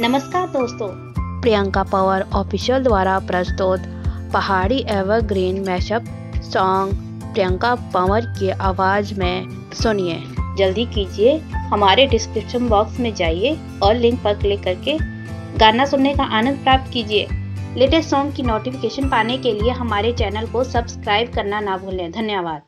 नमस्कार दोस्तों। प्रियंका पवार ऑफिशियल द्वारा प्रस्तुत Pahari evergreen mashup song Priyanka Pawar की आवाज़ में सुनिए। जल्दी कीजिए हमारे डिस्क्रिप्शन बॉक्स में जाइए और लिंक पर क्लिक करके गाना सुनने का आनंद प्राप्त कीजिए। लेटेस्ट सॉन्ग की नोटिफिकेशन पाने के लिए हमारे चैनल को सब्सक्राइब करना ना भूलें। धन्यवाद।